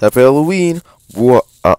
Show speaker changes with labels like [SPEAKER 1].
[SPEAKER 1] Happy Halloween, What? Ah.